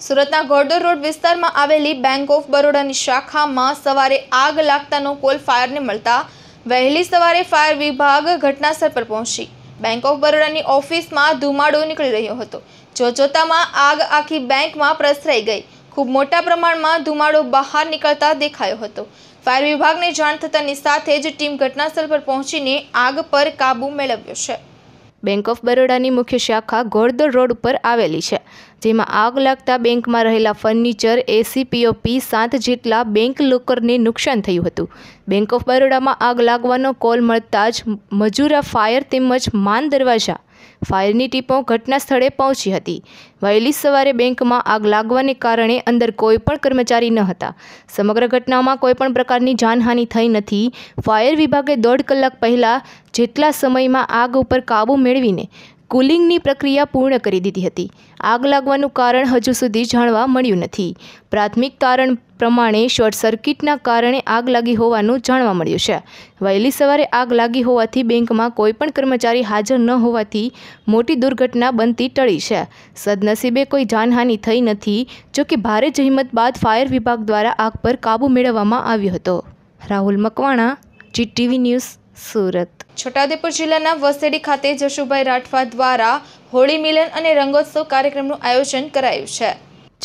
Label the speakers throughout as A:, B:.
A: સુરતના ગોર્ડર રોડ વિસ્તારમાં આવેલી બેંક ઓફ બરોડાની શાખામાં સવારે આગ લાગતાનો કોલ ફાયરને મળતા વહેલી સવારે ફાયર વિભાગ ઘટનાસ્થળ પર પહોંચી. બેંક ઓફ બરોડાની ઓફિસમાં ધુમાડો નીકળી રહ્યો હતો. જોજોતામાં આગ આખી બેંકમાં પ્રસરાઈ ગઈ. ખૂબ મોટા પ્રમાણમાં ધુમાડો બહાર નીકળતા દેખાયો હતો. ફાયર વિભાગને જાણ થતાની સાથે જ ટીમ ઘટનાસ્થળ પર પહોંચીને આગ પર કાબૂ મેળવ્યો છે.
B: બેંક ઓફ બરોડાની મુખ્ય શાખા ગોરદર રોડ ઉપર આવેલી છે. જેમાં આગ લાગતા બેંકમાં રહેલા ફર્નિચર એસી પીઓપી સાત જેટલા બેંક લોકરને નુકસાન થયું હતું. બેંક ઓફ બરોડામાં આગ લાગવાનો કોલ મળતા જ મજૂરા ફાયર તેમજ માન દરવાજા ફાયરની ટીપો ઘટના સ્થળે પહોંચી હતી. વહેલી સવારે બેંકમાં આગ લાગવાને કારણે અંદર કોઈ પણ કર્મચારી ન હતા. સમગ્ર ઘટનામાં કોઈ પણ પ્રકારની જાનહાનિ થઈ નથી. ફાયર વિભાગે દોઢ કલાક પહેલાં જેટલા સમયમાં આગ ઉપર કાબૂ મેળવીને કુલિંગની પ્રક્રિયા પૂર્ણ કરી દીધી હતી. આગ લાગવાનું કારણ હજુ સુધી જાણવા મળ્યું નથી. પ્રાથમિક તારણ પ્રમાણે શોર્ટ સર્કિટના કારણે આગ લાગી હોવાનું જાણવા મળ્યું છે. વહેલી સવારે આગ લાગી હોવાથી બેંકમાં કોઈપણ કર્મચારી હાજર ન હોવાથી મોટી દુર્ઘટના બનતી ટળી છે. સદનસીબે કોઈ જાનહાનિ થઈ નથી, જો કે ભારે જહેમત બાદ ફાયર વિભાગ દ્વારા આગ પર કાબૂ મેળવવામાં આવ્યો હતો. Rahul Makwana, GTV news Surat.
A: Chhota Udepur જિલ્લાના વસેડી ખાતે જશુભાઈ રાઠવા દ્વારા હોળી મિલન અને રંગોત્સવ કાર્યક્રમનું આયોજન કરાયું છે.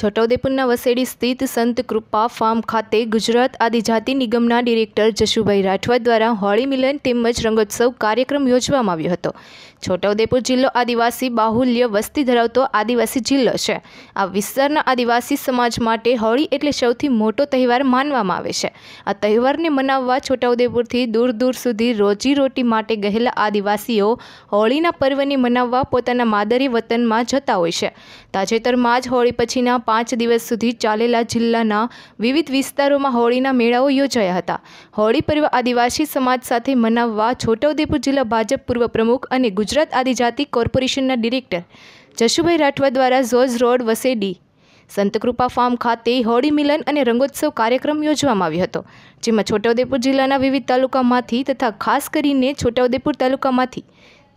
B: છોટાઉદેપુરના વસેડી સ્થિત સંત કૃપા ફાર્મ ખાતે ગુજરાત આદિજાતિ નિગમના ડિરેક્ટર જશુભાઈ રાઠવા દ્વારા હોળી મિલન તેમજ રંગોત્સવ કાર્યક્રમ યોજવામાં આવ્યો હતો. છોટાઉદેપુર જિલ્લો આદિવાસી બાહુલ્ય વસ્તી ધરાવતો આદિવાસી જિલ્લો છે. આ વિસ્તારના આદિવાસી સમાજ માટે હોળી એટલે સૌથી મોટો તહેવાર માનવામાં આવે છે. આ તહેવારને મનાવવા છોટાઉદેપુરથી દૂર દૂર સુધી રોજીરોટી માટે ગયેલા આદિવાસીઓ હોળીના પર્વને મનાવવા પોતાના માદરી વતનમાં જતા હોય છે. તાજેતરમાં જ હોળી પછીના પાંચ દિવસ સુધી ચાલેલા જિલ્લાના વિવિધ વિસ્તારોમાં હોળીના મેળાઓ યોજાયા હતા. હોળી પર્વ આદિવાસી સમાજ સાથે મનાવવા છોટાઉદેપુર જિલ્લા ભાજપ પૂર્વ પ્રમુખ અને ગુજરાત આદિજાતિ કોર્પોરેશનના ડિરેક્ટર જશુભાઈ રાઠવા દ્વારા ઝોઝ રોડ વસેડી સંતકૃપા ફાર્મ ખાતે હોળી મિલન અને રંગોત્સવ કાર્યક્રમ યોજવામાં આવ્યો હતો, જેમાં છોટાઉદેપુર જિલ્લાના વિવિધ તાલુકામાંથી તથા ખાસ કરીને છોટાઉદેપુર તાલુકામાંથી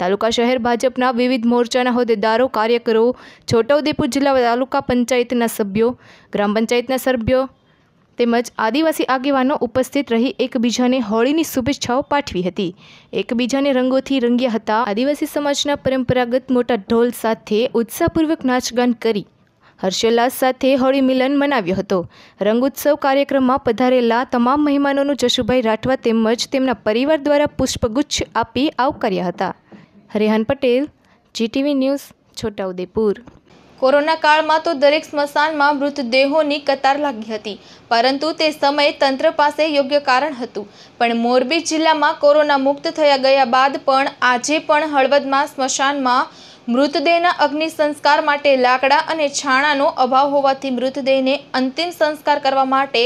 B: તાલુકા શહેર ભાજપના વિવિધ મોરચાના હોદ્દેદારો, કાર્યકરો, છોટાઉદેપુર જિલ્લા તાલુકા પંચાયતના સભ્યો, ગ્રામ પંચાયતના સભ્યો તેમજ આદિવાસી આગેવાનો ઉપસ્થિત રહી એકબીજાને હોળીની શુભેચ્છાઓ પાઠવી હતી. એકબીજાને રંગોથી રંગ્યા હતા. આદિવાસી સમાજના પરંપરાગત મોટા ઢોલ સાથે ઉત્સાહપૂર્વક નાચગાન કરી હર્ષોલ્લાસ સાથે હોળી મિલન મનાવ્યો હતો. રંગોત્સવ કાર્યક્રમમાં પધારેલા તમામ મહેમાનોનું જશુભાઈ રાઠવા તેમજ તેમના પરિવાર દ્વારા પુષ્પગુચ્છ આપી આવકાર્યા હતા. Rehan Patel, GTV news,
A: Chhota Udepur. Corona કાળમાં તો દરેક સ્મશાનમાં મૃતદેહોની કતાર લાગી હતી, પરંતુ તે સમયે તંત્ર પાસે યોગ્ય કારણ હતું. પણ મોરબી જિલ્લામાં કોરોના મુક્ત થયા ગયા બાદ પણ આજે પણ હળવદમાં સ્મશાનમાં મૃતદેહના અગ્નિ સંસ્કાર માટે લાકડા અને છાણાનો અભાવ હોવાથી મૃતદેહને અંતિમ સંસ્કાર કરવા માટે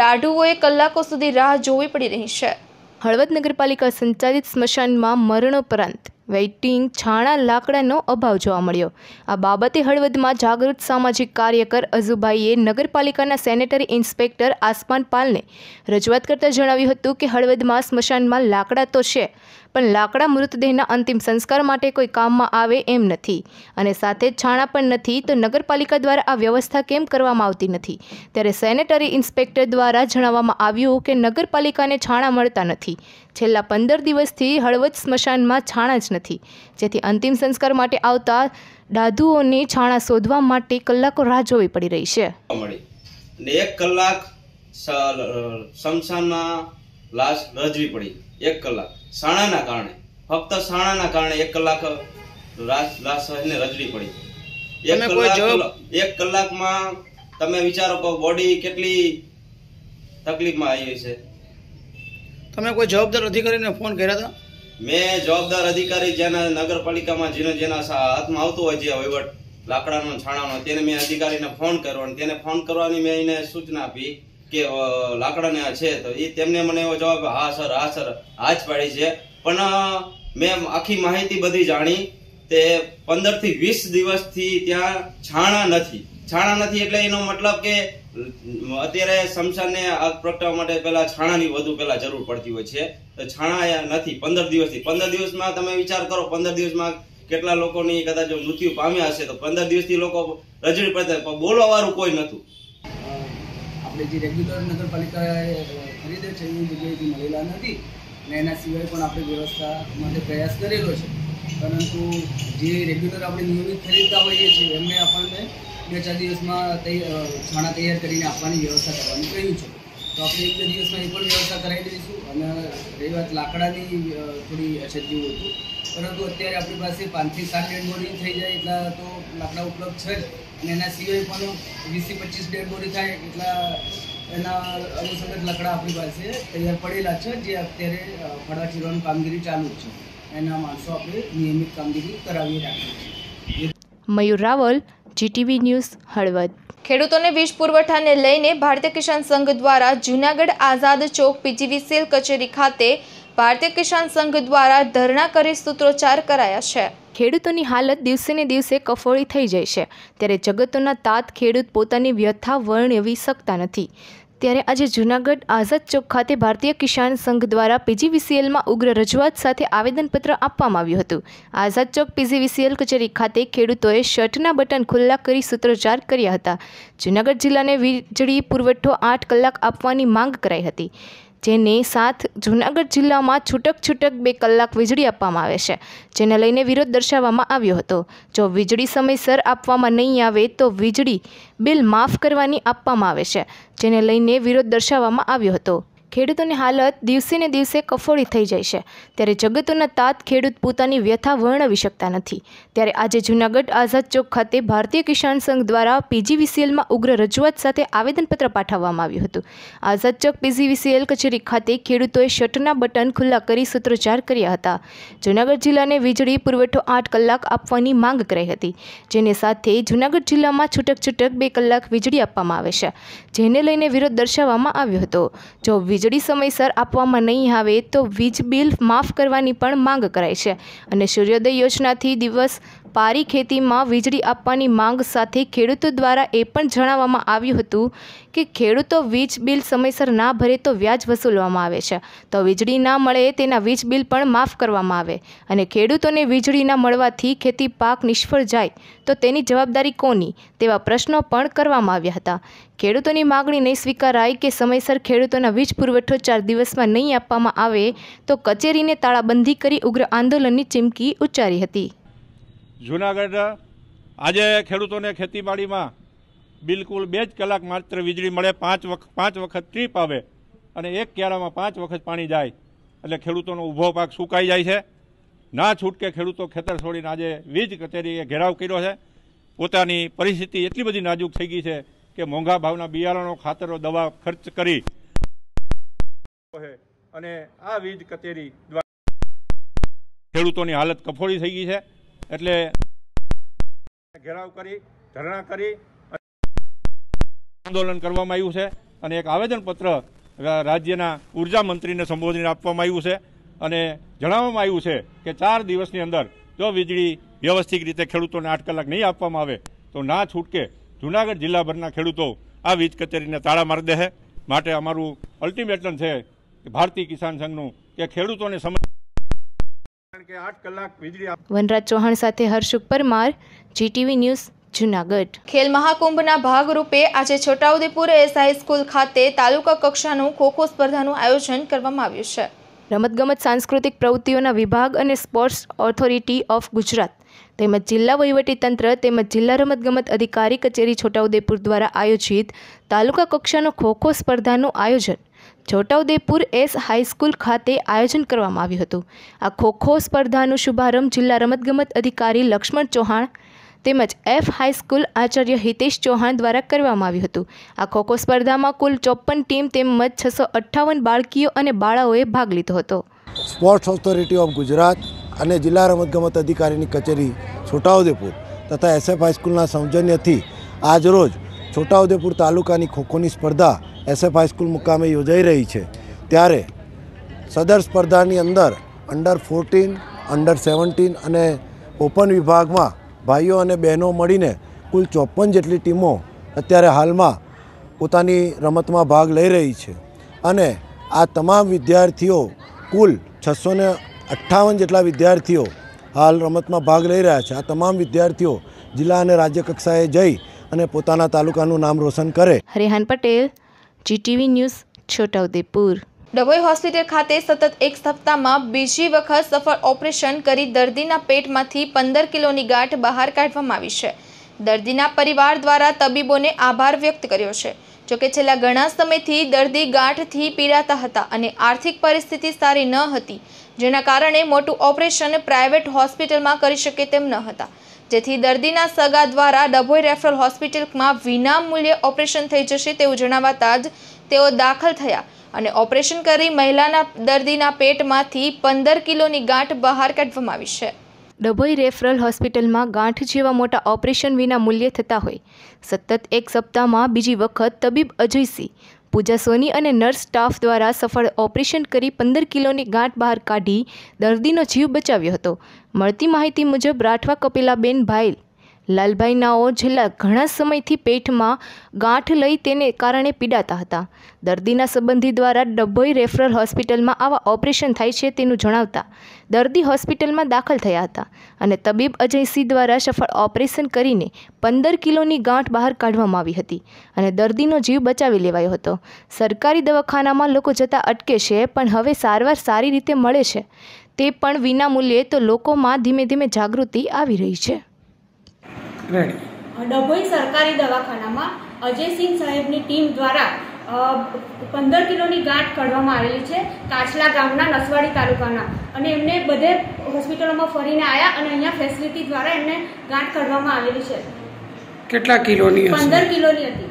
A: દાઢુઓએ કલાકો સુધી રાહ જોવી પડી રહી છે.
B: હળવદ નગરપાલિકા સંચાલિત સ્મશાનમાં મરણોપરાંત વેઇટિંગ છાણા લાકડાનો અભાવ જોવા મળ્યો. આ બાબતે હળવદમાં જાગૃત સામાજિક કાર્યકર અઝુભાઈએ નગરપાલિકાના સેનેટરી ઇન્સ્પેક્ટર આસમાન પાલને રજૂઆત કરતાં જણાવ્યું હતું કે હળવદમાં સ્મશાનમાં લાકડા તો છે પણ લાકડા મૃતદેહના અંતિમ સંસ્કાર માટે કોઈ કામમાં આવે એમ નથી. અને સાથે છાણા પણ નથી તો નગરપાલિકા દ્વારા આ વ્યવસ્થા કેમ કરવામાં આવતી નથી? ત્યારે સેનેટરી ઇન્સ્પેક્ટર દ્વારા જણાવવામાં આવ્યું કે નગરપાલિકાને છાણા મળતા નથી. છેલ્લા પંદર દિવસથી હળવદ સ્મશાનમાં છાણા જ નથી. જેથી અંતિમ સંસ્કાર માટે આવતા દાદુઓને છાણા શોધવા માટે કલાકો રાહ જોવી પડી રહી છે.
C: એક કલાક શમશાનમાં લાશ રજવી પડી. એક કલાક. સાણાના કારણે. ફક્ત સાણાના કારણે એક કલાક લાશ ને પડી. એક કલાક એક કલાકમાં તમે વિચારો કે બોડી કેટલી તકલીફમાં આવી છે
D: તમે કોઈ જવાબદાર અધિકારીને ફોન કર્યા હતા?
C: મેં જવાબદાર અધિકારી જેના નગરપાલિકામાં જેનો જેના હાથમાં આવતો હોય જે વહીવટ લાકડાનો છાણાનો તેને મેં અધિકારીને ફોન કર્યો અને તેને ફોન કરવાની મેં એને સૂચના આપી. કે લાકડાને છે તો એ તેમને મને એવો જવાબ, હા, સર હા સર હા જ પાડી છે. પણ મેં આખી માહિતી બધી જાણી તે પંદરથી વીસ દિવસથી ત્યાં છાણા નથી. છાણા નથી એટલે એનો મતલબ કે અત્યારે શમશાનને આગ પ્રગટાવવા માટે પેલા છાણાની વધુ પેલા જરૂર પડતી હોય છે. તો છાણા નથી, પંદર દિવસથી. પંદર દિવસમાં તમે વિચાર કરો, પંદર દિવસમાં કેટલા લોકોની કદાચ મૃત્યુ પામ્યા હશે તો પંદર દિવસથી લોકો રજડી પડતા બોલવા વાળું કોઈ નતું
E: આપણે જે રેગ્યુલર નગરપાલિકાએ ખરીદે છે એ જગ્યાએથી મળેલા નથી અને એના સિવાય પણ આપણે વ્યવસ્થા માટે પ્રયાસ કરેલો છે. પરંતુ જે રેગ્યુલર આપણે નિયમિત ખરીદતા હોઈએ છીએ, એમને આપણને બે ચાર દિવસમાં છાણા તૈયાર કરીને આપવાની વ્યવસ્થા કરવાનું કહ્યું છે. તો આપણે એક બે દિવસમાં એ પણ વ્યવસ્થા કરાવી દઈશું અને રહી વાત લાકડાની થોડી અછત જેવું હતું. પરંતુ અત્યારે આપણી પાસે પાંચથી સાત ડેડ બોડી થઈ જાય એટલા તો લાકડા ઉપલબ્ધ છે જ. અને એના સિવાય પણ વીસથી પચીસ ડેડ બોડી થાય એટલા એના અનુસંગત લકડા આપણી પાસે તૈયાર પડેલા છે જે અત્યારે ફળવા ચીરવાની કામગીરી ચાલુ છે. એના માણસો આપણે નિયમિત કામગીરી કરાવી રાખીએ છીએ.
B: Mayur Raval GTV news Halvad.
A: ખેડૂતોને વીજ પુરવઠાને લઈને ભારતીય કિસાન સંઘ દ્વારા જૂનાગઢ આઝાદ ચોક પીજીવીસીએલ કચેરી ખાતે ભારતીય કિસાન સંઘ દ્વારા ધરણા કરી સૂત્રોચ્ચાર કરાયા છે.
B: ખેડૂતોની હાલત દિવસે ને દિવસે કફોળી થઈ જાય છે. ત્યારે જગતોના તાત ખેડૂત પોતાની વ્યથા વર્ણવી શકતા નથી. ત્યારે આજે જૂનાગઢ આઝાદ ચોક ખાતે ભારતીય કિસાન સંઘ દ્વારા પીજીવીસીએલમાં ઉગ્ર રજૂઆત સાથે આવેદનપત્ર આપવામાં આવ્યું હતું. આઝાદ ચોક પીજીવીસીએલ કચેરી ખાતે ખેડૂતોએ શર્ટના બટન ખુલ્લા કરી સૂત્રોચ્ચાર કર્યા હતા. જૂનાગઢ જિલ્લાને વીજળી પુરવઠો આઠ કલાક આપવાની માંગ કરાઈ હતી. જેને સાથ જૂનાગઢ જિલ્લામાં છૂટક છૂટક બે કલાક વીજળી આપવામાં આવે છે, જેને લઈને વિરોધ દર્શાવવામાં આવ્યો હતો. જો વીજળી સમયસર આપવામાં નહીં આવે તો વીજળી બિલ માફ કરવાની આપવામાં આવે છે, જેને લઈને વિરોધ દર્શાવવામાં આવ્યો હતો. ખેડૂતોની હાલત દિવસે ને દિવસે કફોડી થઈ જાય છે. ત્યારે જગતોના તાત ખેડૂત પોતાની વ્યથા વર્ણવી શકતા નથી. ત્યારે આજે જૂનાગઢ આઝાદ ચોક ખાતે ભારતીય કિસાન સંઘ દ્વારા પીજીવીસીએલમાં ઉગ્ર રજૂઆત સાથે આવેદનપત્ર પાઠવવામાં આવ્યું હતું. આઝાદ ચોક પીજીવીસીએલ કચેરી ખાતે ખેડૂતોએ શટના બટન ખુલ્લા કરી સૂત્રોચ્ચાર કર્યા હતા. જૂનાગઢ જિલ્લાને વીજળી, પુરવઠો આઠ કલાક આપવાની માંગ કરાઈ હતી. જેને સાથે જૂનાગઢ જિલ્લામાં છૂટક છૂટક બે કલાક વીજળી આપવામાં આવે છે. જેને લઈને વિરોધ દર્શાવવામાં આવ્યો હતો. જો વીજળી સમયસર આપવામાં નહીં આવે તો વીજ બિલ માફ કરવાની પણ માંગ કરાઈ છે. અને સૂર્યોદય યોજનાથી દિવસ પારી ખેતીમાં વીજળી આપવાની માંગ સાથે ખેડૂતો દ્વારા એ પણ જણાવવામાં આવ્યું હતું કે ખેડૂતો વીજ બિલ સમયસર ના ભરે તો વ્યાજ વસૂલવામાં આવે છે. તો વીજળી ના મળે તેના વીજ બિલ પણ માફ કરવામાં આવે. અને ખેડૂતોને વીજળી ના મળવાથી ખેતી પાક નિષ્ફળ જાય તો તેની જવાબદારી કોની? તેવા પ્રશ્નો પણ કરવામાં આવ્યા હતા. ખેડૂતોની માગણી નહીં સ્વીકારાય કે સમયસર ખેડૂતોના વીજ પુરવઠો ચાર દિવસમાં નહીં આપવામાં આવે તો કચેરીને તાળાબંધી કરી ઉગ્ર આંદોલનની ચીમકી ઉચ્ચારી હતી.
F: જુનાગઢ, આજે ખેડૂતોને ખેતીવાડીમાં બિલકુલ બે જ કલાક માત્ર વીજળી મળે, પાંચ વખત પાંચ વખત ટ્રીપ આવે અને એક ક્યારામાં પાંચ વખત પાણી જાય. એટલે ખેડૂતોનો ઊભો પાક સુકાઈ જાય છે. ના છૂટકે ખેડૂતો ખેતર છોડીને આજે વીજ કચેરીએ ઘેરાવ કર્યો છે. પોતાની પરિસ્થિતિ એટલી બધી નાજુક થઈ ગઈ છે કે મોંઘા ભાવના બિયારણો, ખાતરો, દવા ખર્ચ કરી અને આ વીજ કચેરી દ્વારા ખેડૂતોની હાલત કફોડી થઈ ગઈ છે. એટલે ઘેરાવ કરી ધરણા કરી આંદોલન કરવામાં આવ્યું છે અને એક આવેદનપત્ર રાજ્યના ઊર્જા મંત્રીને સંબોધીને આપવામાં આવ્યું છે અને જણાવવામાં આવ્યું છે કે ચાર દિવસની અંદર જો વીજળી વ્યવસ્થિત રીતે ખેડૂતોને આઠ કલાક નહીં આપવામાં આવે તો ના છૂટકે જુનાગઢ જિલ્લાભરના ખેડૂતો આ વીજ કચેરીને તાળા મારી દે માટે અમારું અલ્ટિમેટમ છે ભારતીય કિસાન સંઘનું કે ખેડૂતોને સમય કારણ કે આઠ કલાક વીજળી આપ
B: વનરાજ ચૌહાણ સાથે હર્ષુક પરમાર જીટીવી ન્યૂઝ જુનાગઢ.
A: ખેલ મહાકુંભના ભાગરૂપે આજે છોટાઉદેપુર એસ હાઈસ્કૂલ ખાતે તાલુકા કક્ષાનું ખોખો સ્પર્ધાનું આયોજન કરવામાં આવ્યું છે.
B: રમતગમત સાંસ્કૃતિક પ્રવૃત્તિઓના વિભાગ અને સ્પોર્ટ્સ ઓથોરિટી ઓફ ગુજરાત તેમજ જિલ્લા વહીવટીતંત્ર તેમજ જિલ્લા રમતગમત અધિકારી કચેરી છોટાઉદેપુર દ્વારા આયોજિત તાલુકા કક્ષાનો ખોખો સ્પર્ધાનું આયોજન છોટાઉદેપુર એસ હાઈસ્કૂલ ખાતે આયોજન કરવામાં આવ્યું હતું. આ ખોખો સ્પર્ધાનું શુભારંભ જિલ્લા રમતગમત અધિકારી લક્ષ્મણ ચૌહાણ તેમજ એફ હાઈસ્કૂલ આચાર્ય હિતેશ ચૌહાણ દ્વારા કરવામાં આવ્યું હતું. આ ખોખો સ્પર્ધામાં કુલ ચોપન ટીમ તેમજ છસો અઠ્ઠાવન બાળકીઓ અને બાળાઓએ ભાગ લીધો હતો.
G: સ્પોર્ટ્સ ઓથોરિટી ઓફ ગુજરાત અને જિલ્લા રમતગમત અધિકારીની કચેરી છોટાઉદેપુર તથા એસએફ હાઈસ્કૂલના સૌજન્યથી આજરોજ છોટાઉદેપુર તાલુકાની ખોખોની સ્પર્ધા એસએફ હાઈસ્કૂલ મુકામે યોજાઈ રહી છે. ત્યારે સદર સ્પર્ધાની અંદર અંડર ફોર્ટીન, અંડર સેવન્ટીન અને ઓપન વિભાગમાં ભાઈઓ અને બહેનો મળીને કુલ ચોપન જેટલી ટીમો અત્યારે હાલમાં પોતાની રમતમાં ભાગ લઈ રહી છે. અને આ તમામ વિદ્યાર્થીઓ કુલ છસો ને અઠ્ઠાવન જેટલા વિદ્યાર્થીઓ હાલ રમતમાં ભાગ લઈ રહ્યા છે. આ તમામ વિદ્યાર્થીઓ જિલ્લા અને રાજ્ય કક્ષાએ જઈ અને પોતાના તાલુકાનું નામ રોશન કરે.
B: Rehan Patel GTV news
A: Chhota Udepur. Dabhoi hospital ખાતે સતત એક સપ્તાહમાં બીજી વખત સફળ ઓપરેશન કરી દર્દીના પેટમાંથી પંદર કિલોની ગાંઠ બહાર કાઢવામાં આવી છે. દર્દીના પરિવાર દ્વારા તબીબોને આભાર વ્યક્ત કર્યો છે. જોકે છેલ્લા ઘણા સમયથી દર્દી ગાંઠથી પીડાતા હતા અને આર્થિક પરિસ્થિતિ સારી ન હતી જેના કારણે મોટું ઓપરેશન પ્રાઇવેટ હોસ્પિટલમાં કરી શકે તેમ ન હતા. જેથી દર્દીના સગા દ્વારા ડભોઈ રેફરલ હોસ્પિટલમાં વિનામૂલ્યે ઓપરેશન થઈ જશે તેવું જણાવાતા જ તેઓ દાખલ થયા અને ઓપરેશન કરી મહિલાના દર્દીના પેટમાંથી પંદર કિલોની ગાંઠ બહાર કાઢવામાં આવી છે.
B: ડભોઈ રેફરલ હોસ્પિટલમાં ગાંઠ જેવા મોટા ઓપરેશન વિના મૂલ્યે થતા હોય. સતત એક સપ્તાહમાં બીજી વખત તબીબ અજયસિંહ પૂજા સોની અને નર્સ સ્ટાફ દ્વારા સફળ ઓપરેશન કરી પંદર કિલોની ગાંઠ બહાર કાઢી દર્દીનો જીવ બચાવ્યો હતો. મળતી માહિતી મુજબ રાઠવા કપિલાબેન ભાઈલ લાલભાઈ નાઓ છેલ્લા ઘણા સમયથી પેટમાં ગાંઠ લઈ તેને કારણે પીડાતા હતા. દર્દીના સંબંધી દ્વારા ડભોઈ રેફરલ હોસ્પિટલમાં આવા ઓપરેશન થાય છે તેનું જણાવતા દર્દી હોસ્પિટલમાં દાખલ થયા હતા અને તબીબ અજયસિંહ દ્વારા સફળ ઓપરેશન કરીને પંદર કિલોની ગાંઠ બહાર કાઢવામાં આવી હતી અને દર્દીનો જીવ બચાવી લેવાયો હતો. સરકારી દવાખાનામાં લોકો જતાં અટકે છે, પણ હવે સારવાર સારી રીતે મળે છે તે પણ વિના મૂલ્યે તો લોકોમાં ધીમે ધીમે જાગૃતિ આવી રહી છે.
H: રેડી ડભોઈ સરકારી દવાખાનામાં અજયસિંહ સાહેબની ટીમ દ્વારા પંદર કિલોની ગાંઠ કાઢવામાં આવેલી છે કાચલા ગામના નસવાડી તાલુકાના. અને એમને બધે હોસ્પિટલોમાં ફરીને આવ્યા અને અહીંયા ફેસિલિટી દ્વારા એમને ગાંઠ કાઢવામાં આવેલી છે.
D: કેટલા કિલોની
H: પંદર કિલોની હતી.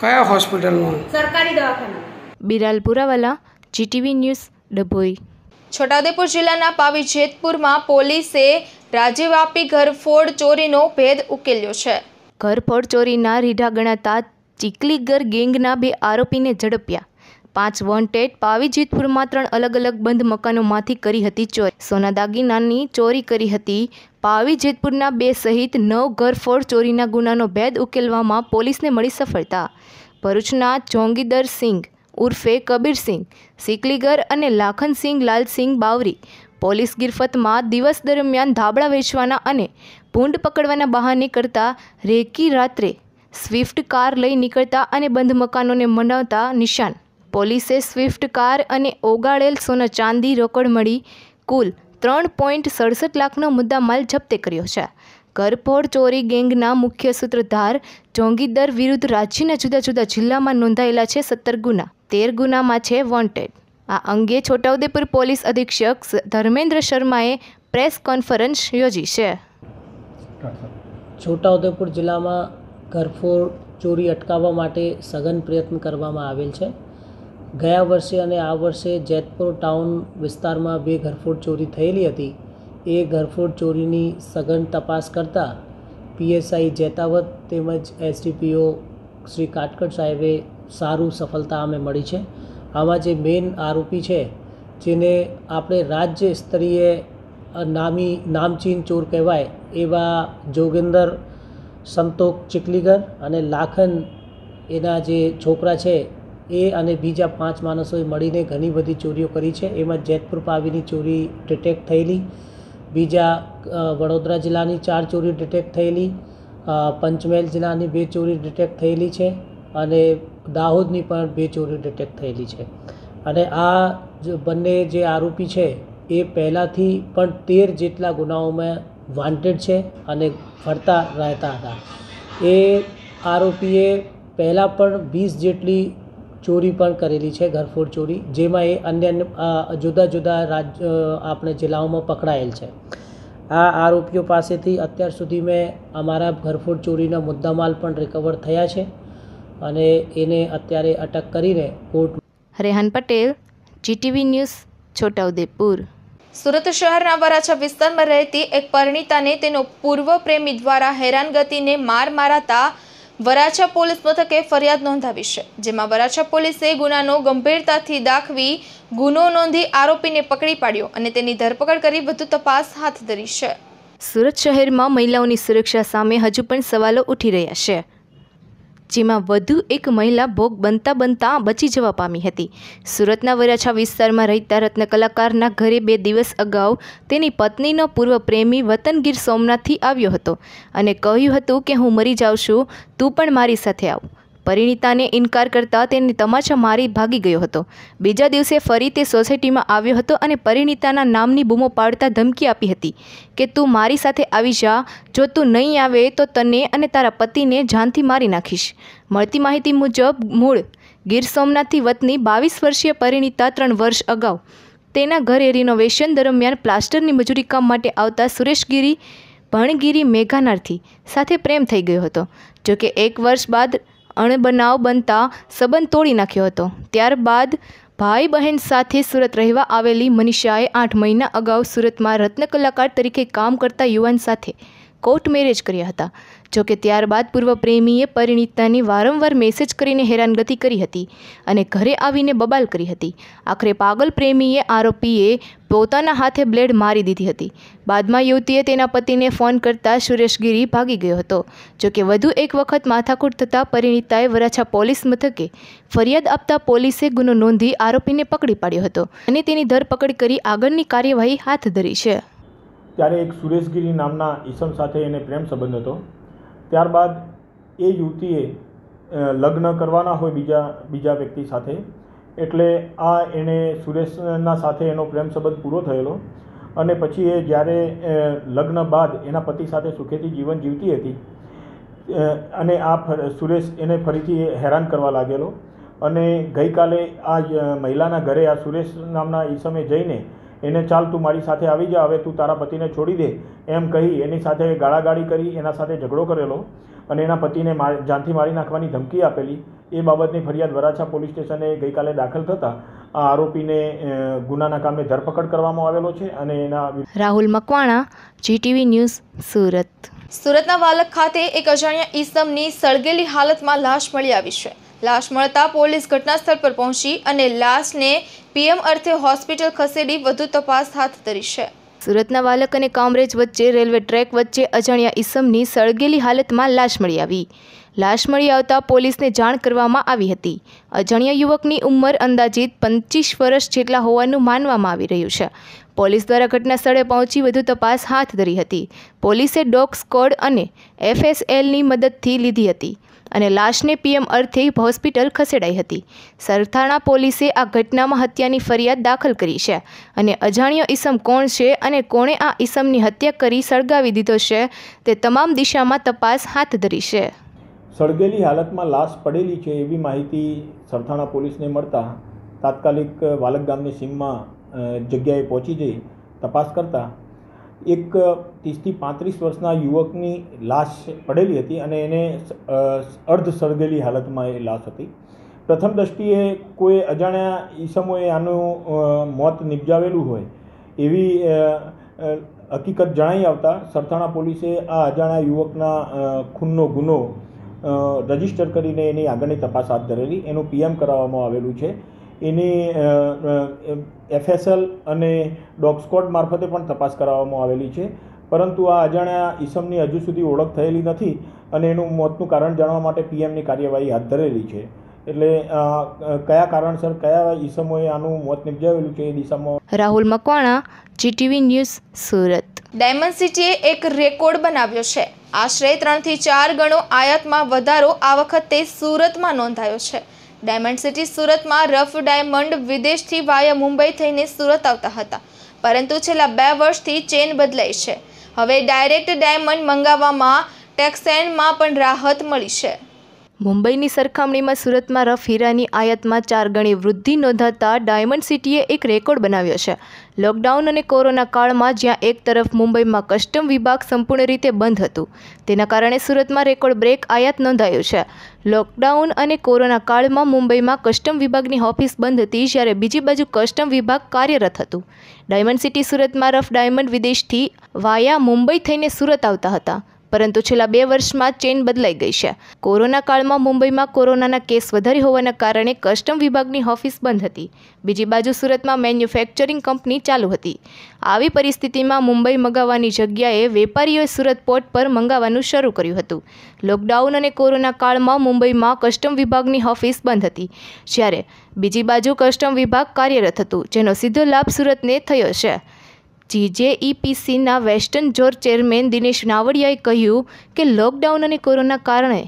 D: કયા હોસ્પિટલમાં
H: સરકારી દવાખાના.
B: Biral Puravala GTV news Dabhoi.
A: Chhota Udepur જિલ્લાના પાવી જેતપુરમાં પોલીસે રાજ્યવ્યાપી ઘરફોડ ચોરીનો ભેદ ઉકેલ્યો છે.
B: ઘરફોડ ચોરીના રીઢા ગણાતા ચીકલીગર ગેંગના બે આરોપીને ઝડપ્યા. પાંચ વોન્ટેડ પાવીજીતપુરમાં ત્રણ અલગ અલગ બંધ મકાનોમાંથી કરી હતી ચોરી. સોના દાગીનાની ચોરી કરી હતી પાવી જેતપુરના બે સહિત નવ ઘરફોડ ચોરીના ગુનાનો ભેદ ઉકેલવામાં પોલીસને મળી સફળતા. ભરૂચના જોંગીદર સિંઘ ઉર્ફે કબીરસિંહ સિકલીગર અને લાખનસિંહ લાલસિંહ બાવરી પોલીસ ગિરફતમાં દિવસ દરમિયાન ધાબળા વેચવાના અને ભૂંડ પકડવાના બહાને કરતા રેકી રાત્રે સ્વિફ્ટ કાર લઈ નીકળતા અને બંધ મકાનોને મનાવતા નિશાન. પોલીસે સ્વિફ્ટ કાર અને ઓગાળેલ સોના ચાંદી રોકડ મળી કુલ ત્રણ પોઈન્ટ સડસઠ લાખનો મુદ્દામાલ જપ્તે કર્યો છે. ઘરફોડ ચોરી ગેંગના મુખ્ય સૂત્રધાર જોંગીદર વિરુદ્ધ રાજ્યના જુદા જુદા જિલ્લામાં નોંધાયેલા છે સત્તર ગુના. તેર ગુનામાં છે વોન્ટેડ આ અંગે છોટાઉદેપુર પોલીસ અધિક્ષક ધર્મેન્દ્ર શર્માએ પ્રેસ કોન્ફરન્સ યોજી છે.
I: છોટાઉદેપુર જિલ્લામાં ઘરફોડ ચોરી અટકાવવા માટે સઘન પ્રયત્ન કરવામાં આવેલ છે. ગયા વર્ષે અને આ વર્ષે જેતપુર ટાઉન વિસ્તારમાં બે ઘરફોડ ચોરી થયેલી હતી. એ ઘરફોડ ચોરીની સઘન તપાસ કરતાં પીએસઆઈ જેતાવત તેમજ એસડીપીઓ શ્રી કાટકડ સાહેબે સારું સફળતા અમે મળી છે. આમાં જે મેઇન આરોપી છે, જેને આપણે રાજ્ય સ્તરીય નામી, નામચીન ચોર કહેવાય, એવા જોગેન્દર, સંતોક ચિકલીગર અને લાખન એના જે છોકરા છે, એ અને બીજા પાંચ માણસોએ મળીને ઘણી બધી ચોરીઓ કરી છે. એમાં જેતપુર પાવીની ચોરી ડિટેક્ટ થયેલી, બીજા વડોદરા જિલ્લાની ચાર ચોરી ડિટેક્ટ થયેલી પંચમહેલ જિલ્લાની બે ચોરી ડિટેક્ટ થયેલી છે અને દાહોદની પણ બે ચોરી ડિટેક્ટ થયેલી છે. અને આ બંને જે આરોપી છે એ પહેલાંથી પણ તેર જેટલા ગુનાઓમાં વાન્ટેડ છે અને ફરતા રહેતા હતા. એ આરોપીએ પહેલાં પણ વીસ જેટલી ચોરી પણ કરેલી છે ઘરફોડ ચોરી જેમાં એ અન્ય, જુદા જુદા રાજ્ય આપણે જિલ્લાઓમાં પકડાયેલ છે. આ આરોપીઓ પાસેથી અત્યાર સુધી મેં અમારા ઘરફોડ ચોરીના મુદ્દામાલ પણ રિકવર થયા છે. અને એને અત્યારે અટક કરીને court
B: Rehan Patel GTV news
A: Chhota Udepur. Surat શહેરના વરાછા વિસ્તારમાં રહેતી એક પરિણીતાને તેનો પૂર્વ પ્રેમી દ્વારા હેરાનગતિને માર મારાતા વરાછા પોલીસ મથકે ફરિયાદ નોંધાવી છે જેમાં વરાછા પોલીસે ગુનાનો ગંભીરતાથી દાખવી ગુનો નોંધી આરોપીને પકડી પાડ્યો અને તેની ધરપકડ કરી વધુ તપાસ હાથ ધરી છે.
B: સુરત શહેરમાં મહિલાઓની સુરક્ષા સામે હજુ પણ સવાલો ઉઠી રહ્યા છે. જેમાં વધુ એક મહિલા ભોગ બનતા બનતા બચી જવા પામી હતી. સુરતના વરાછા વિસ્તારમાં રહેતા રત્ન કલાકારના ઘરે બે દિવસ અગાઉ તેની પત્નીનો પૂર્વ પ્રેમી વતન ગીર સોમનાથથી આવ્યો હતો અને કહ્યું હતું કે, હું મરી જાઉં છું. તું પણ મારી સાથે આવ. પરિણીતાને ઇનકાર કરતા તેને તમાચા મારી ભાગી ગયો હતો. બીજા દિવસે ફરી તે સોસાયટીમાં આવ્યો હતો અને પરિણીતાના નામની બૂમો પાડતા ધમકી આપી હતી કે, તું મારી સાથે આવી જા. જો તું નહીં આવે તો તને અને તારા પતિને જાનથી મારી નાખીશ. મળતી માહિતી મુજબ, મૂળ ગીર સોમનાથથી વતની બાવીસ વર્ષીય પરિણીતા ત્રણ વર્ષ અગાઉ તેના ઘરે રિનોવેશન દરમિયાન પ્લાસ્ટરની મજૂરી કામ માટે આવતા સુરેશગીરી, ભણગીરી મેઘાનારથી સાથે પ્રેમ થઈ ગયો હતો. જોકે એક વર્ષ બાદ અણબનાવ બનતા સંબંધ તોડી નાખ્યો હતો. ત્યારબાદ ભાઈ બહેન સાથે સુરત રહેવા આવેલી મનીષાએ આઠ મહિના અગાઉ સુરતમાં રત્ન કલાકાર તરીકે કામ કરતા યુવાન સાથે કોર્ટ મેરેજ કર્યા હતા. જોકે ત્યારબાદ પૂર્વ પ્રેમીએ પરિણીતાની વારંવાર મેસેજ કરીને હેરાનગતિ કરી હતી અને ઘરે આવીને બબાલ કરી હતી. આખરે પાગલ પ્રેમીએ આરોપીએ પોતાના હાથે બ્લેડ મારી દીધી હતી. બાદમાં યુવતીએ તેના પતિને ફોન કરતા સુરેશગીરી ભાગી ગયો હતો. જોકે વધુ એક વખત માથાકૂટ થતાં પરિણીતાએ વરાછા પોલીસ મથકે ફરિયાદ આપતા પોલીસે ગુનો નોંધી આરોપીને પકડી પાડ્યો હતો અને તેની ધરપકડ કરી આગળની કાર્યવાહી હાથ ધરી છે.
J: ત્યારે એક સુરેશગીરી નામના ઈસમ સાથે એને પ્રેમ સંબંધ હતો. ત્યારબાદ એ યુવતીએ લગ્ન કરવાના હોય બીજા બીજા વ્યક્તિ સાથે એટલે આ એણે સુરેશના સાથે એનો પ્રેમ સંબંધ પૂરો થયેલો. અને પછી એ જ્યારે લગ્ન બાદ એના પતિ સાથે સુખેથી જીવન જીવતી હતી અને આ સુરેશ એને ફરીથી હેરાન કરવા લાગેલો. અને ગઈકાલે આ મહિલાના ઘરે આ સુરેશ નામના ઈસમે જઈને એને ચાલ તું મારી સાથે આવી જા હવે તું તારા પતિને છોડી દે. એમ કહી એની સાથે ગાળાગાળી કરી એના સાથે ઝઘડો કરેલો અને એના પતિને માર જાનથી મારી નાખવાની ધમકી આપેલી. એ બાબતની ફરિયાદ વરાછા પોલીસ સ્ટેશને ગઈકાલે દાખલ થતાં આ આરોપીને ગુનાના કામે ધરપકડ કરવામાં આવેલો છે અને એના
B: રાહુલ મકવાણા જીટીવી ન્યૂઝ સુરત.
A: સુરતના વાલક ખાતે એક અજાણ્યા ઈસમની સળગેલી હાલતમાં લાશ મળી આવી છે. લાશ મળતા પોલીસ ઘટનાસ્થળ પર પહોંચી અને લાશને પીએમ અર્થે હોસ્પિટલ ખસેડી વધુ તપાસ હાથ ધરી છે.
B: સુરતના વાલક અને કામરેજ વચ્ચે રેલવે ટ્રેક વચ્ચે અજાણ્યા ઈસમની સળગેલી હાલતમાં લાશ મળી આવી. લાશ મળી આવતા પોલીસને જાણ કરવામાં આવી હતી. અજાણ્યા યુવકની ઉંમર અંદાજિત પંચીસ વર્ષ જેટલા હોવાનું માનવામાં આવી રહ્યું છે. પોલીસ દ્વારા ઘટના સ્થળે પહોંચી વધુ તપાસ હાથ ધરી હતી. પોલીસે ડોગ સ્કોડ અને એફએસએલની મદદથી લીધી હતી. અને લાશને પીએમ અર્થે હોસ્પિટલ ખસેડાઈ હતી. સરથાણા પોલીસે આ ઘટનામાં હત્યાની ફરિયાદ દાખલ કરી છે અને અજાણ્યો ઈસમ કોણ છે અને કોણે આ ઈસમની હત્યા કરી સળગાવી દીધો છે તે તમામ દિશામાં તપાસ હાથ ધરી છે.
J: સળગેલી હાલતમાં લાશ પડેલી છે એવી માહિતી સરથાણા પોલીસને મળતા તાત્કાલિક વાલક ગામની સીમમાં જગ્યાએ પહોંચી જઈ તપાસ કરતા એક ત્રીસથી પાંત્રીસ વર્ષના યુવકની લાશ પડેલી હતી અને એને અર્ધ સળગેલી હાલતમાં એ લાશ હતી. પ્રથમ દ્રષ્ટિએ કોઈ અજાણ્યા ઈસમોએ આનું મોત નિપજાવેલું હોય એવી હકીકત જણાઈ આવતા સરથાણા પોલીસે આ અજાણ્યા યુવકના ખૂનનો ગુનો રજિસ્ટર કરીને એની આગળની તપાસ હાથ ધરેલી. એનું પીએમ કરાવવામાં આવેલું છે. એની એફએસએલ અને ડોગ સ્કોડ મારફતે પણ તપાસ કરાવવામાં આવેલી છે. પરંતુ આ અજાણ્યા ઈસમની હજુ સુધી ઓળખ થયેલી નથી અને એનું મોતનું કારણ જાણવા માટે પીએમની કાર્યવાહી હાથ ધરેલી છે. એટલે કયા કારણસર કયા ઈસમોએ આનું મોત નિપજાવેલું છે એ દિશામાં
B: Rahul Makwana GTV news Surat.
A: Diamond સિટીએ એક રેકોર્ડ બનાવ્યો છે. આશરે ત્રણથી ચાર ગણો આયાતમાં વધારો આ વખતે સુરતમાં નોંધાયો છે. ડાયમંડ સિટી સુરતમાં રફ ડાયમંડ વિદેશથી વાયા મુંબઈ થઈને સુરત આવતા હતા. પરંતુ છેલ્લા બે વર્ષથી ચેન બદલાઈ છે. હવે ડાયરેક્ટ ડાયમંડ મંગાવવામાં ટેક્સેન્ડમાં પણ રાહત મળી છે.
B: મુંબઈની સરખામણીમાં સુરતમાં રફ હીરાની આયાતમાં ચાર ગણી વૃદ્ધિ નોંધાતા ડાયમંડ સિટીએ એક રેકોર્ડ બનાવ્યો છે. લોકડાઉન અને કોરોના કાળમાં જ્યાં એક તરફ મુંબઈમાં કસ્ટમ વિભાગ સંપૂર્ણ રીતે બંધ હતું, તેના કારણે સુરતમાં રેકોર્ડ બ્રેક આયાત નોંધાયું છે. લોકડાઉન અને કોરોના કાળમાં મુંબઈમાં કસ્ટમ વિભાગની ઓફિસ બંધ હતી જ્યારે બીજી બાજુ કસ્ટમ વિભાગ કાર્યરત હતું. ડાયમંડ સિટી સુરતમાં રફ ડાયમંડ વિદેશથી વાયા મુંબઈ થઈને સુરત આવતા હતા. પરંતુ છેલ્લા બે વર્ષમાં ચેન બદલાઈ ગઈ છે. કોરોના કાળમાં મુંબઈમાં કોરોનાના કેસ વધારે હોવાના કારણે કસ્ટમ વિભાગની ઓફિસ બંધ હતી. બીજી બાજુ સુરતમાં મેન્યુફેક્ચરિંગ કંપની ચાલુ હતી. આવી પરિસ્થિતિમાં મુંબઈ મંગાવવાની જગ્યાએ વેપારીઓએ સુરત પોર્ટ પર મંગાવવાનું શરૂ કર્યું હતું. લોકડાઉન અને કોરોના કાળમાં મુંબઈમાં કસ્ટમ વિભાગની ઓફિસ બંધ હતી. જ્યારે બીજી બાજુ કસ્ટમ વિભાગ કાર્યરત હતું, જેનો સીધો લાભ સુરતને થયો છે. જીજેઈપીસીના વેસ્ટર્ન ઝોન ચેરમેન દિનેશ નાવડિયાએ કહ્યું કે લોકડાઉન અને કોરોના કારણે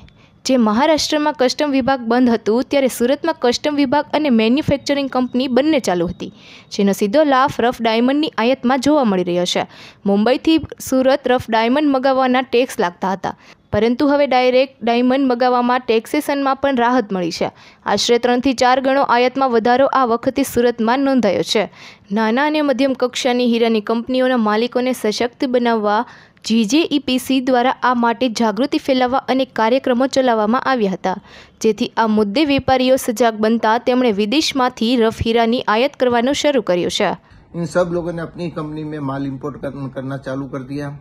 B: જે મહારાષ્ટ્રમાં કસ્ટમ વિભાગ બંધ હતું, ત્યારે સુરતમાં કસ્ટમ વિભાગ અને મેન્યુફેક્ચરિંગ કંપની બંને ચાલુ હતી, જેનો સીધો લાભ રફ ડાયમંડની આયાતમાં જોવા મળી રહ્યો છે. મુંબઈથી સુરત રફ ડાયમંડ મગાવવાના ટેક્સ લાગતા હતા. પરંતુ હવે ડાયરેક્ટ ડાયમંડ મગાવવામાં ટેક્સેશનમાં પણ રાહત મળી છે આશરે ત્રણથી ચાર ગણો આયાતમાં વધારો આ વખતે સુરતમાં નોંધાયો છે નાના અને મધ્યમ કક્ષાની હીરાની કંપનીઓના માલિકોને સશક્ત બનાવવા જીજેઈપીસી દ્વારા આ માટે જાગૃતિ ફેલાવવા અને કાર્યક્રમો ચલાવવામાં આવ્યા હતા જેથી આ મુદ્દે વેપારીઓ સજાગ બનતા તેમણે વિદેશમાંથી રફ હીરાની આયાત કરવાનું શરૂ કર્યું છે
K: इन सब लोगों ने अपनी कंपनी में माल इंपोर्ट कर, करना चालू कर दिया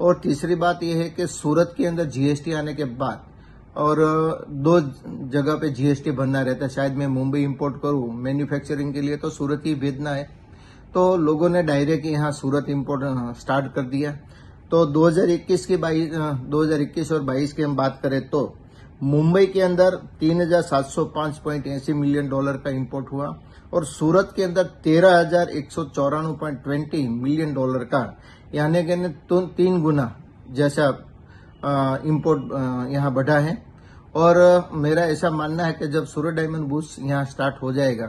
K: और तीसरी बात यह है कि सूरत के अंदर जीएसटी आने के बाद और दो जगह पे जीएसटी भरना रहता है। शायद मैं मुंबई इंपोर्ट करूँ मैन्युफैक्चरिंग के लिए तो सूरत ही भेजना है। तो लोगों ने डायरेक्ट यहाँ सूरत इंपोर्ट स्टार्ट कर दिया। तो 2021 की बाईस 2021 और 22 की हम बात करें तो मुंबई के अंदर तीन हज़ार सात सौ पाँच पॉइंट ऐसी मिलियन डॉलर का इंपोर्ट हुआ और सूरत के अंदर तेरह मिलियन डॉलर का यानी कि तो तीन गुना जैसा इंपोर्ट यहाँ बढ़ा है। और मेरा ऐसा मानना है कि जब सूरत डायमंड बूस यहाँ स्टार्ट हो जाएगा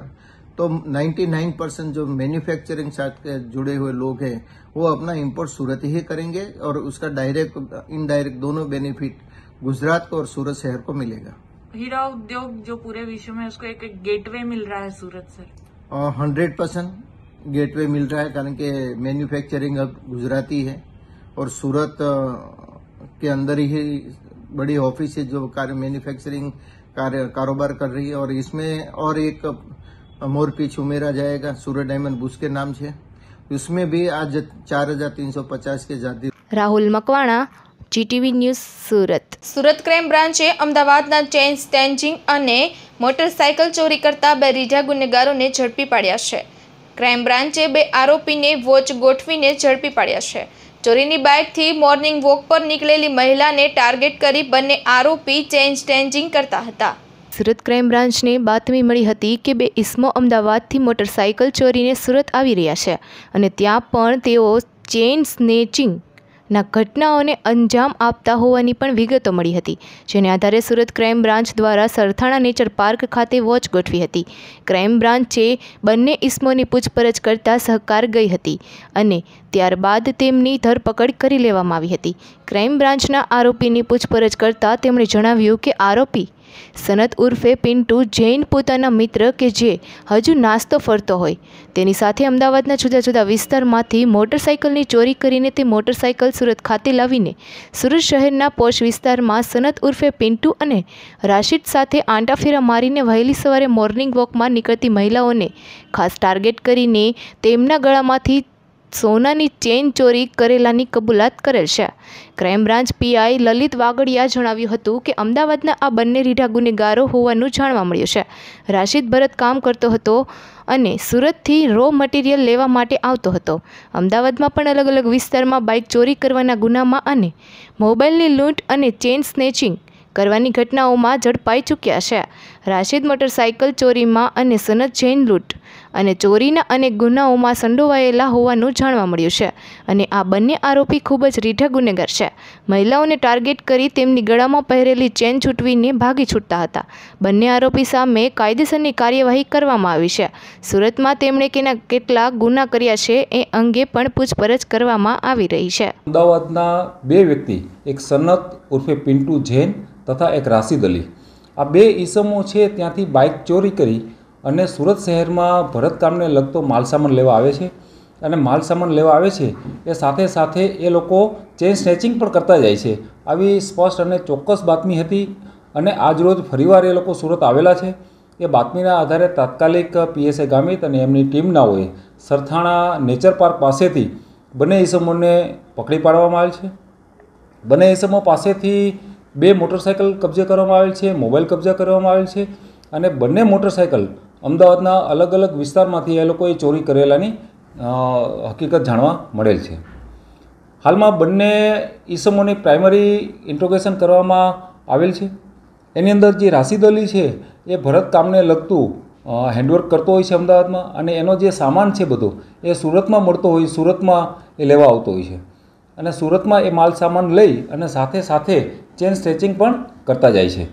K: तो 99 परसेंट जो मैन्युफैक्चरिंग साथ के जुड़े हुए लोग हैं वो अपना इंपोर्ट सूरत ही करेंगे और उसका डायरेक्ट इनडायरेक्ट दोनों बेनिफिट गुजरात को और सूरत शहर को मिलेगा।
L: हीरा उद्योग जो पूरे विश्व में उसको एक गेटवे मिल रहा है सूरत से।
K: हंड्रेड परसेंट गेटवे मिल रहा है कारण के मैन्युफैक्चरिंग अब गुजराती है और सूरत के अंदर ही बड़ी ऑफिस है जो कार्य मैन्युफैक्चरिंग कार्य कारोबार कर रही है और इसमें और एक मोरपीछ उमेरा जाएगा सूरत डायमंड बुश के नाम से उसमें भी आज चार हजार तीन सौ पचास के जाती
B: Rahul Makwana GTV news Surat
A: Surat crime બ્રાન્ચે અમદાવાદના ચેઇન સ્ટેન્ચિંગ અને મોટરસાયકલ ચોરી કરતા બે રીઢા ગુનેગારોને ઝડપી પાડ્યા છે ક્રાઇમ બ્રાન્ચે બે આરોપીને વોચ ગોઠવીને ઝડપી પાડ્યા છે. ચોરીની બાઇકથી મોર્નિંગ વોક પર નીકળેલી મહિલાને ટાર્ગેટ કરી બંને આરોપી ચેન્જ ચેન્જિંગ કરતા હતા.
B: સુરત ક્રાઇમ બ્રાન્ચને બાતમી મળી હતી કે બે ઇસમો અમદાવાદથી મોટરસાયકલ ચોરીને સુરત આવી રહ્યા છે અને ત્યાં પણ તેઓ ચેઇન સ્નેચિંગ ના ઘટનાઓને અંજામ આપતા હોવાની પણ વિગતો મળી હતી, જેને આધારે સુરત ક્રાઇમ બ્રાન્ચ દ્વારા સરથાણા નેચર પાર્ક ખાતે વોચ ગોઠવી હતી. ક્રાઇમ બ્રાન્ચે બંને ઇસમોની પૂછપરછ કરતા સહકાર ગઈ હતી અને ત્યારબાદ તેમની ધરપકડ કરી લેવામાં આવી હતી. ક્રાઇમ બ્રાન્ચના આરોપીની પૂછપરછ કરતાં તેમણે જણાવ્યું કે આરોપી સનત ઉર્ફે પિન્ટુ જૈન પોતાના મિત્ર કે જે હજુ નાસ્તો ફરતો હોય. તેની સાથે અમદાવાદના જુદા જુદા વિસ્તારમાંથી મોટરસાયકલની ચોરી કરીને તે મોટરસાયકલ સુરત ખાતે લાવીને સુરત શહેરના પોશ વિસ્તારમાં સનત ઉર્ફે પિન્ટુ અને રાશિદ સાથે આંટાફેરા મારીને વહેલી સવારે મોર્નિંગ વોકમાં નીકળતી મહિલાઓને ખાસ ટાર્ગેટ કરીને તેમના ગળામાંથી સોનાની ચેઇન ચોરી કરેલાની કબૂલાત કરેલ છે. Crime branch PI Lalit Vagadiya જણાવ્યું હતું કે અમદાવાદના આ બંને રીઢા ગુનેગારો હોવાનું જાણવા મળ્યું છે. રાશિદ ભરત કામ કરતો હતો અને સુરતથી રો મટીરિયલ લેવા માટે આવતો હતો. અમદાવાદમાં પણ અલગ અલગ વિસ્તારમાં બાઇક ચોરી કરવાના ગુનામાં અને મોબાઈલની લૂંટ અને ચેઇન સ્નેચિંગ કરવાની ઘટનાઓમાં ઝડપાઈ ચૂક્યા છે. રાશિદ મોટરસાયકલ ચોરીમાં અને સનત જૈન લૂંટ અને ચોરીના અનેક ગુનાઓમાં સંડોવાયેલા હોવાનું જાણવા મળ્યું છે. અને આ બંને આરોપી ખૂબ જ રીઢા ગુનેગાર છે. મહિલાઓને ટાર્ગેટ કરી તેમની ગળામાં પહેરેલી ચેન છૂટવીને ભાગી છૂટતા હતા. બંને આરોપી સામે કાયદેસરની કાર્યવાહી કરવામાં આવી છે. સુરતમાં તેમણે કેના કેટલા ગુના કર્યા છે એ અંગે પણ પૂછપરછ કરવામાં આવી રહી છે.
M: અમદાવાદના બે વ્યક્તિ, એક સનત ઉર્ફે પિન્ટુ જૈન તથા એક રાશિદ અલી. આ બે ઈસમો છે, ત્યાંથી બાઇક ચોરી કરી અને સુરત શહેરમાં ભરતકામને લગતો માલસામાન લેવા આવે છે અને માલસામાન લેવા આવે છે એ સાથે સાથે એ લોકો ચેન સ્નેચિંગ પણ કરતા જાય છે. આવી સ્પષ્ટ અને ચોક્કસ બાતમી હતી અને આજરોજ ફરીવાર એ લોકો સુરત આવેલા છે. એ બાતમીના આધારે તાત્કાલિક પીએસએ ગામિત અને એમની ટીમનાઓએ સરથાણા નેચર પાર્ક પાસેથી બંને ઇસમોને પકડી પાડવામાં આવેલ છે. બંને ઇસમો પાસેથી બે મોટરસાઇકલ કબજે કરવામાં આવેલ છે, મોબાઈલ કબજા કરવામાં આવેલ છે અને બંને મોટરસાઇકલ અમદાવાદના અલગ અલગ વિસ્તારમાંથી એ લોકોએ ચોરી કરેલાની હકીકત જાણવા મળેલ છે. હાલમાં બંને ઈસમોની પ્રાઇમરી ઇન્ટ્રોગેશન કરવામાં આવેલ છે. એની અંદર જે રાશિદ અલી છે, એ ભરતકામને લગતું હેન્ડવર્ક કરતો હોય છે અમદાવાદમાં અને એનો જે સામાન છે બધો, એ સુરતમાં મળતો હોય, સુરતમાં એ લેવા આવતો હોય છે. અને સુરતમાં એ માલ સામાન લઈ અને સાથે સાથે ચેન સ્ટ્રેચિંગ પણ કરતા જાય છે.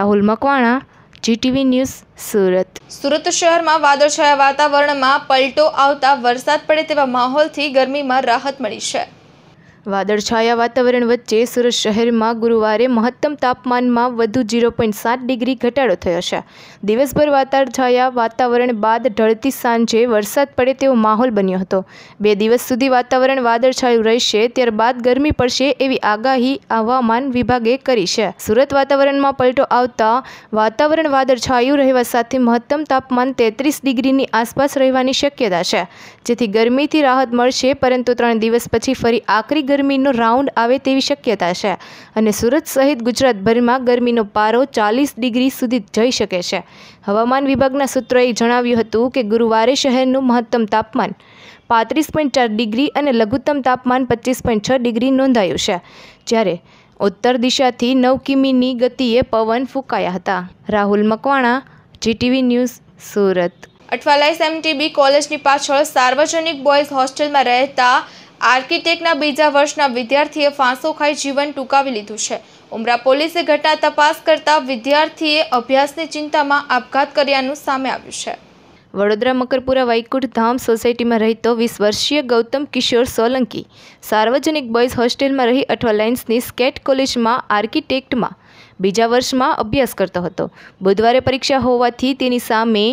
B: Rahul Makwana GTV news Surat.
A: Surat શહેરમાં વાદળછાયા વાતાવરણમાં પલટો આવતા વરસાદ પડે તેવા માહોલથી ગરમીમાં રાહત મળી છે.
B: વાદળછાયા વાતાવરણ વચ્ચે સુરત શહેરમાં ગુરુવારે મહત્તમ તાપમાનમાં વધુ ઝીરો પોઈન્ટ સાત ડિગ્રી ઘટાડો થયો છે. દિવસભર વાદળછાયા વાતાવરણ બાદ ઢળતી સાંજે વરસાદ પડે તેવો માહોલ બન્યો હતો. બે દિવસ સુધી વાતાવરણ વાદળછાયું રહેશે, ત્યારબાદ ગરમી પડશે એવી આગાહી હવામાન વિભાગે કરી છે. સુરત વાતાવરણમાં પલટો આવતા વાતાવરણ વાદળછાયું રહેવા સાથે મહત્તમ તાપમાન તેત્રીસ ડિગ્રીની આસપાસ રહેવાની શક્યતા છે. જેથી ગરમીથી રાહત મળશે, પરંતુ ત્રણ દિવસ પછી ફરી આકરી ગરમીનો રાઉન્ડ આવે તેવી શક્યતા છે અને સુરત સહિત ગુજરાતભરમાં ગરમીનો પારો ચાલીસ ડિગ્રી સુધી જઈ શકે છે. હવામાન વિભાગના સૂત્રોએ જણાવ્યું હતું કે ગુરુવારે શહેરનું મહત્તમ તાપમાન પાંત્રીસ પોઈન્ટ ચાર ડિગ્રી અને લઘુત્તમ તાપમાન પચીસ પોઈન્ટ છ ડિગ્રી નોંધાયું છે, જ્યારે ઉત્તર દિશાથી નવ કિમીની ગતિએ પવન ફૂંકાયા હતા. Rahul Makwana, GTV news, Surat.
A: Athwalines MTB કોલેજની પાછળ સાર્વજનિક બોયઝ હોસ્ટેલમાં રહેતા આર્કિટેક્ટના બીજા વર્ષના વિદ્યાર્થીએ ફાંસો ખાઈ જીવન ટૂંકાવી લીધું છે. ઉમરા પોલીસે ઘટના તપાસ કરતા વિદ્યાર્થીએ અભ્યાસની ચિંતામાં આપઘાત કર્યાનું સામે આવ્યું છે.
B: વડોદરા, મકરપુરા, વૈકુંઠ ધામ સોસાયટીમાં રહેતો વીસ વર્ષીય ગૌતમ કિશોર સોલંકી સાર્વજનિક બોયઝ હોસ્ટેલમાં રહી અઠવા લાઇન્સની સ્કેટ કોલેજમાં આર્કિટેક્ટમાં બીજા વર્ષમાં અભ્યાસ કરતો હતો. બુધવારે પરીક્ષા હોવાથી તેની સામે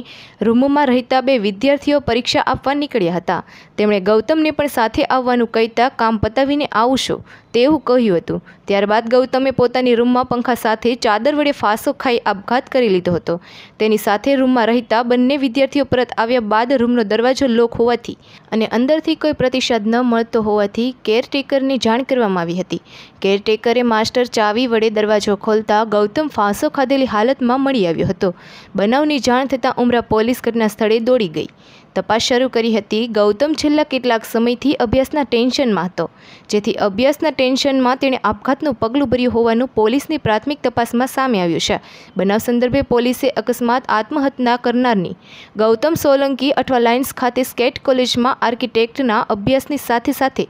B: રૂમમાં રહેતા બે વિદ્યાર્થીઓ પરીક્ષા આપવા નીકળ્યા હતા. તેમણે ગૌતમને પણ સાથે આવવાનું કહેતા કામ પતાવીને આવશો તેવું કહ્યું હતું. ત્યારબાદ ગૌતમે પોતાની રૂમમાં પંખા સાથે ચાદર વડે ફાંસો ખાઈ આપઘાત કરી લીધો હતો. તેની સાથે રૂમમાં રહેતા બંને વિદ્યાર્થીઓ પરત આવ્યા બાદ રૂમનો દરવાજો લોક હોવાથી અને અંદરથી કોઈ પ્રતિસાદ ન મળતો હોવાથી કેરટેકરને જાણ કરવામાં આવી હતી. કેરટેકરે માસ્ટર ચાવી વડે દરવાજો ખોલતા ગૌતમ ફાંસો ખાધેલી હાલતમાં મળી આવ્યો હતો. બનાવની જાણ થતાં ઉમરા પોલીસ ઘટના સ્થળે દોડી ગઈ. તપાસ શરૂ કરી હતી. ગૌતમ છેલ્લા કેટલાક સમયથી અભ્યાસના ટેન્શનમાં હતો. જેથી અભ્યાસના ટેન્શનમાં તેણે આપઘાતનું પગલું ભર્યું હોવાનું પોલીસની પ્રાથમિક તપાસમાં સામે આવ્યું છે. બનાવ સંદર્ભે પોલીસે અકસ્માત આત્મહત્યા કરનારની ગૌતમ સોલંકી અઠવા લાઇન્સ ખાતે સ્કેટ કોલેજમાં આર્કિટેક્ટના અભ્યાસની સાથે સાથે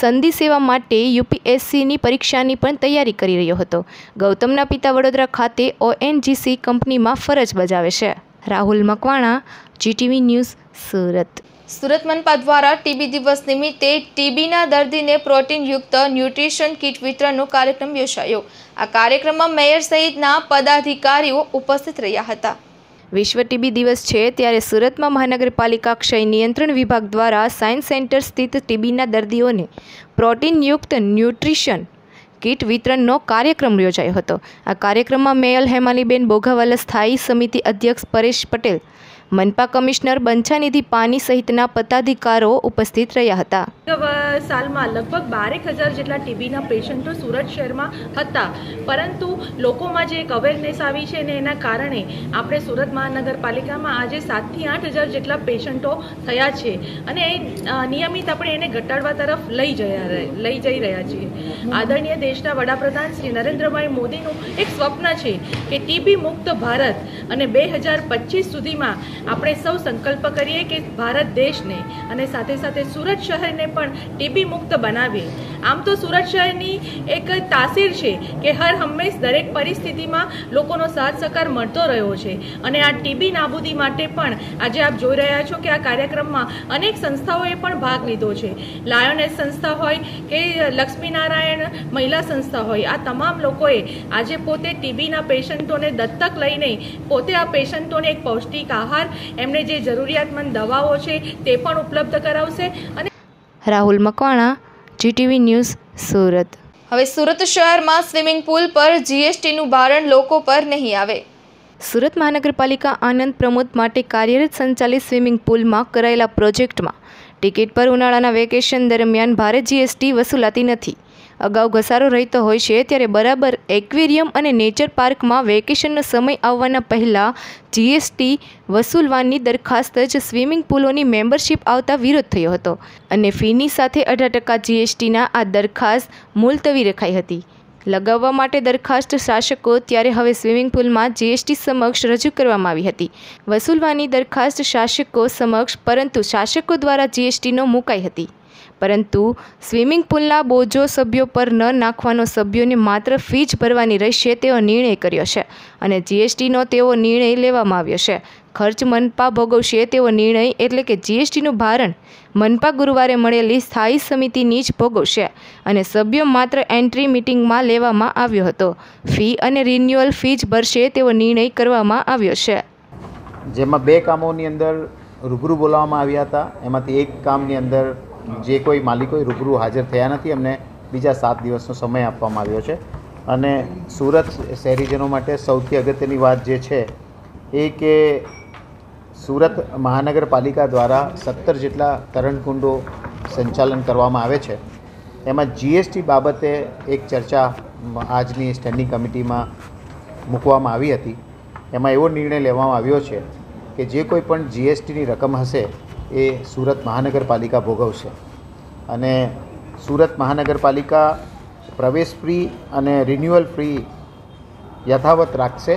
B: સંધિ સેવા માટે યુપીએસસીની પરીક્ષાની પણ તૈયારી કરી રહ્યો હતો. ગૌતમના પિતા વડોદરા ખાતે ઓએનજીસી કંપનીમાં ફરજ બજાવે છે. Rahul Makwana GTV news Surat.
A: Surat મનપા દ્વારા ટીબી દિવસ નિમિત્તે ટીબીના દર્દીને પ્રોટીનયુક્ત ન્યુટ્રિશન કીટ વિતરણનો કાર્યક્રમ યોજાયો. આ કાર્યક્રમમાં મેયર સહિતના પદાધિકારીઓ ઉપસ્થિત રહ્યા હતા.
B: વિશ્વ ટીબી દિવસ છે ત્યારે સુરતમાં મહાનગરપાલિકા ક્ષય નિયંત્રણ વિભાગ દ્વારા સાયન્સ સેન્ટર સ્થિત ટીબીના દર્દીઓને પ્રોટીનયુક્ત ન્યુટ્રિશન કીટ વિતરણનો કાર્યક્રમ યોજાયો હતો. આ કાર્યક્રમમાં મેયર હેમાલીબેન બોઘાવાલા સ્થાયી સમિતિ અધ્યક્ષ પરેશ પટેલ મનપા કમિશનર બંછાનિધિ પાની સહિતના પદાધિકારો ઉપસ્થિત રહ્યા હતા.
N: સાલમાં લગભગ બારેક હજાર જેટલા ટીબીના પેશન્ટો સુરત શહેરમાં હતા. પરંતુ લોકોમાં જે એક અવેરનેસ આવી છે ને એના કારણે આપણે સુરત મહાનગરપાલિકામાં આજે સાતથી આઠ હજાર જેટલા પેશન્ટો થયા છે. અને એ નિયમિત આપણે એને ઘટાડવા તરફ લઈ જયા લઈ જઈ રહ્યા છીએ. આદરણીય દેશના વડાપ્રધાન શ્રી નરેન્દ્રભાઈ મોદીનું એક સ્વપ્ન છે કે ટીબી મુક્ત ભારત અને બે હજાર પચીસ સુધીમાં આપણે સૌ સંકલ્પ કરીએ કે ભારત દેશને અને સાથે સાથે સુરત શહેરને પણ ટીબી મુક્ત બનાવીએ. આમ તો સુરત શહેરની એક તાસીર છે કે હર હંમેશ દરેક પરિસ્થિતિમાં લોકોનો સાથ સહકાર મળતો રહ્યો છે. અને આ ટીબી નાબૂદી માટે પણ આજે આપ જોઈ રહ્યા છો કે આ કાર્યક્રમમાં અનેક સંસ્થાઓએ પણ ભાગ લીધો છે. લાયોનેસ સંસ્થા હોય કે લક્ષ્મીનારાયણ મહિલા સંસ્થા હોય, આ તમામ લોકોએ આજે પોતે ટીબીના પેશન્ટોને દત્તક લઈને પોતે આ પેશન્ટોને એક પૌષ્ટિક આહાર એમને જે જરૂરિયાતમંદ દવાઓ છે તે પણ ઉપલબ્ધ કરાવશે અને
B: રાહુલ મકવાણા જીટીવી ન્યૂઝ સુરત.
A: હવે સુરત શહેરમાં સ્વિમિંગ પુલ પર જીએસટીનું ભારણ લોકો પર નહીં આવે.
B: સુરત મહાનગરપાલિકા આનંદ પ્રમોદ માટે કાર્યરત સંચાલિત સ્વિમિંગ પુલમાં કરાયેલા પ્રોજેક્ટમાં ટિકિટ પર ઉનાળાના વેકેશન દરમિયાન ભારે જીએસટી વસૂલાતી નથી. અગાઉ ઘસારો રહેતો હોય છે, ત્યારે બરાબર એક્વેરિયમ અને નેચર પાર્કમાં વેકેશનનો સમય આવવાના પહેલાં જીએસટી વસૂલવાની દરખાસ્ત જ સ્વિમિંગ પુલોની મેમ્બરશીપ આવતા વિરોધ થયો હતો અને ફીની સાથે અઢાર ટકા જીએસટીના આ દરખાસ્ત મુલતવી રખાઈ હતી. લગાવવા માટે દરખાસ્ત શાસકો ત્યારે હવે સ્વિમિંગ પુલમાં જીએસટી સમક્ષ રજૂ કરવામાં આવી હતી. વસૂલવાની દરખાસ્ત શાસકો સમક્ષ, પરંતુ શાસકો દ્વારા જીએસટીનો મુકાઈ હતી. પરંતુ સ્વિમિંગ પુલના બોજો સભ્યો પર ન નાખવાનો સભ્યોને માત્ર ફી જ ભરવાની રહેશે તેવો નિર્ણય કર્યો છે અને જીએસટીનો તેવો નિર્ણય લેવામાં આવ્યો છે. ખર્ચ મનપા ભોગવશે તેવો નિર્ણય એટલે કે જીએસટીનું ભારણ મનપા ગુરુવારે મળેલી સ્થાયી સમિતિની જ ભોગવશે અને સભ્યો માત્ર એન્ટ્રી મિટિંગમાં લેવામાં આવ્યો હતો. ફી અને રિન્યુઅલ ફી જ ભરશે તેવો નિર્ણય કરવામાં આવ્યો છે.
O: જેમાં બે કામોની અંદર રૂબરૂ બોલાવવામાં આવ્યા હતા. એમાંથી એક કામની અંદર જે કોઈ માલિકોએ રૂબરૂ હાજર થયા નથી, એમને બીજા સાત દિવસનો સમય આપવામાં આવ્યો છે. અને સુરત શહેરીજનો માટે સૌથી અગત્યની વાત જે છે, એ કે સુરત મહાનગરપાલિકા દ્વારા સત્તર જેટલા તરણકુંડો સંચાલન કરવામાં આવે છે. એમાં જીએસટી બાબતે એક ચર્ચા આજની સ્ટેન્ડિંગ કમિટીમાં મૂકવામાં આવી હતી. એમાં એવો નિર્ણય લેવામાં આવ્યો છે કે જે કોઈ પણ જીએસટીની રકમ હશે એ સુરત મહાનગરપાલિકા ભોગવશે. અને સુરત મહાનગરપાલિકા પ્રવેશ ફ્રી અને રિન્યુઅલ ફ્રી યથાવત રાખશે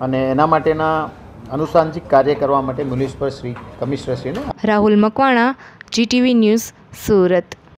O: અને એના માટેના અનુસાંજિક કાર્ય કરવા માટે મ્યુનિસિપલ શ્રી કમિશનર શ્રીને
B: રાહુલ મકવાણા જીટીવી ન્યૂઝ સુરત.